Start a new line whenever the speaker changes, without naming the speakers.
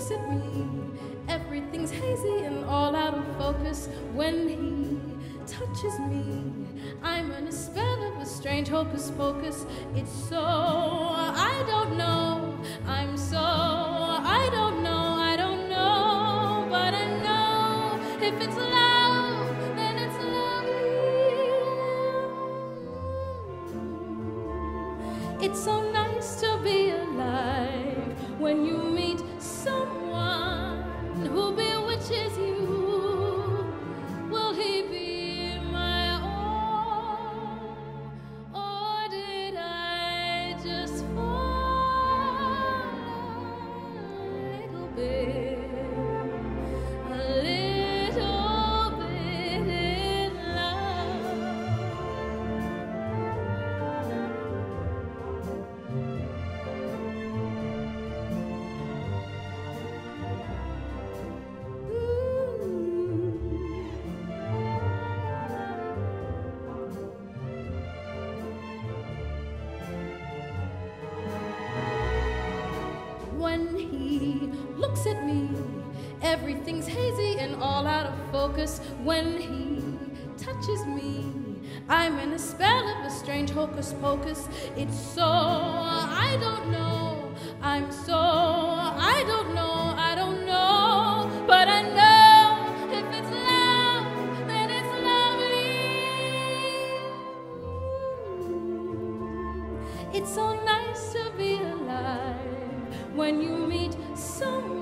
looks at me, everything's hazy and all out of focus. When he touches me, I'm in a spell of a strange hocus pocus. It's so, I don't know, I'm so, I don't know, I don't know, but I know if it's love, then it's lovely. It's so nice to be alive a he looks at me, everything's hazy and all out of focus. When he touches me, I'm in a spell of a strange hocus pocus. It's so, I don't know, I'm so, I don't know, I don't know, but I know if it's love, then it's lovely. It's so nice to be alive when you meet someone